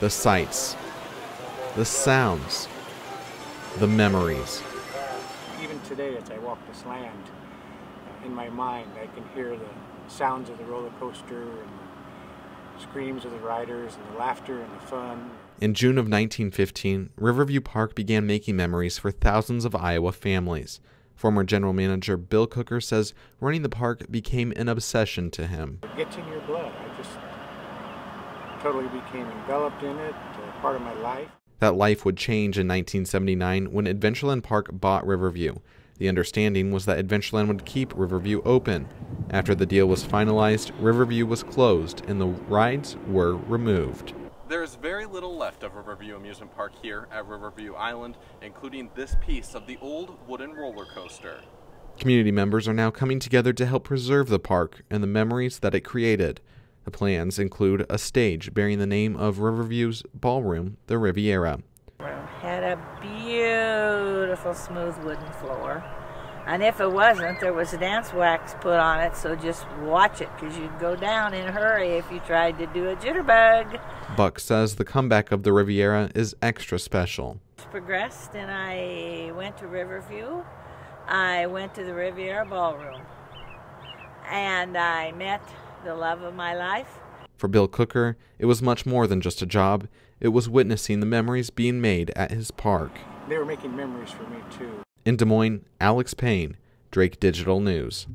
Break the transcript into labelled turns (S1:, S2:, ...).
S1: the sights, the sounds, the memories.
S2: Even today, as I walk this land, uh, in my mind, I can hear the sounds of the roller coaster and the screams of the riders and the laughter and the fun.
S1: In June of 1915, Riverview Park began making memories for thousands of Iowa families. Former general manager Bill Cooker says running the park became an obsession to him.
S2: It gets in your blood. I just totally became enveloped in it, uh, part of my life.
S1: That life would change in 1979 when Adventureland Park bought Riverview. The understanding was that Adventureland would keep Riverview open. After the deal was finalized, Riverview was closed and the rides were removed.
S3: There is very little left of Riverview Amusement Park here at Riverview Island, including this piece of the old wooden roller coaster.
S1: Community members are now coming together to help preserve the park and the memories that it created. The plans include a stage bearing the name of Riverview's ballroom, the Riviera.
S4: Room Had a beautiful smooth wooden floor. And if it wasn't, there was dance wax put on it, so just watch it because you'd go down in a hurry if you tried to do a jitterbug.
S1: Buck says the comeback of the Riviera is extra special.
S4: Progressed and I went to Riverview. I went to the Riviera Ballroom. And I met the love of my life.
S1: For Bill Cooker, it was much more than just a job. It was witnessing the memories being made at his park.
S2: They were making memories for me too.
S1: In Des Moines, Alex Payne, Drake Digital News.